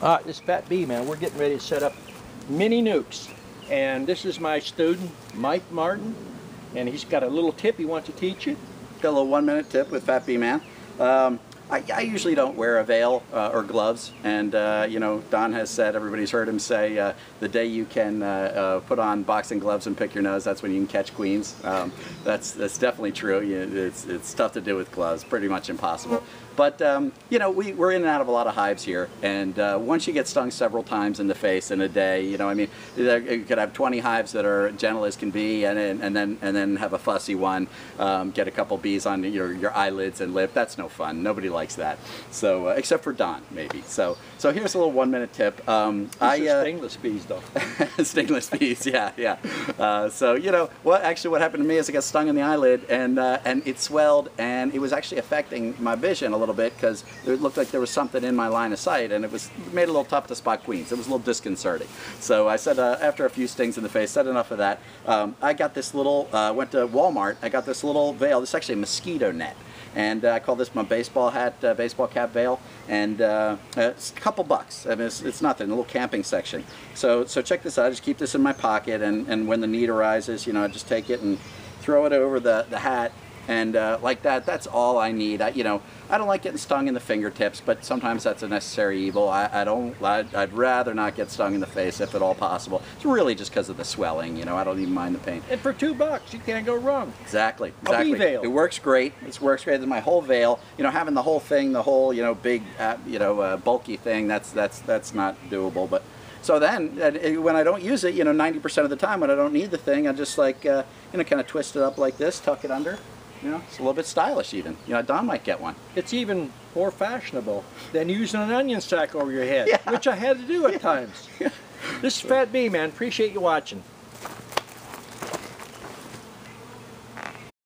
Uh, this Fat Bee, man, we're getting ready to set up mini nucs. And this is my student, Mike Martin, and he's got a little tip he wants to teach you. Got a little one minute tip with Fat Bee Man. Um, I, I, usually don't wear a veil uh, or gloves, and uh, you know, Don has said, everybody's heard him say, uh, the day you can uh, uh, put on boxing gloves and pick your nose, that's when you can catch queens. Um, that's that's definitely true. You, it's it's tough to do with gloves, pretty much impossible. But um, you know, we, we're in and out of a lot of hives here, and uh, once you get stung several times in the face in a day, you know, I mean, you could have 20 hives that are gentle as can be, and, and then and then have a fussy one, um, get a couple bees on your your eyelids and lip. That's no fun. Nobody likes that. So uh, except for Don, maybe. So so here's a little one minute tip. Um, I uh, stingless bees though. stingless bees, yeah, yeah. Uh, so you know what? Actually, what happened to me is I got stung in the eyelid, and uh, and it swelled, and it was actually affecting my vision a little little bit because it looked like there was something in my line of sight and it was made a little tough to spot queens. It was a little disconcerting. So I said uh, after a few stings in the face, said enough of that. Um, I got this little, uh, went to Walmart, I got this little veil. This is actually a mosquito net and uh, I call this my baseball hat, uh, baseball cap veil, and uh, it's a couple bucks. I mean, it's, it's, nothing, a little camping section. So, so check this out. I just keep this in my pocket, and, and when the need arises, you know, I just take it and throw it over the, the hat, and uh, like that that's all I need. I, you know I don't like getting stung in the fingertips but sometimes that's a necessary evil. I, I don't I'd, I'd, rather not get stung in the face if at all possible. It's really just because of the swelling you know I don't even mind the pain. And for two bucks you can't go wrong. Exactly exactly. veil. it works great. It works great. My whole veil you know having the whole thing the whole you know big uh, you know uh, bulky thing that's that's that's not doable. But so then, when I don't use it, you know, 90% of the time when I don't need the thing, I just like, uh, you know, kind of twist it up like this, tuck it under, you know, it's a little bit stylish even. You know, Don might get one. It's even more fashionable than using an onion sack over your head, yeah. which I had to do at yeah. times. this is Fat Bee, man. Appreciate you watching.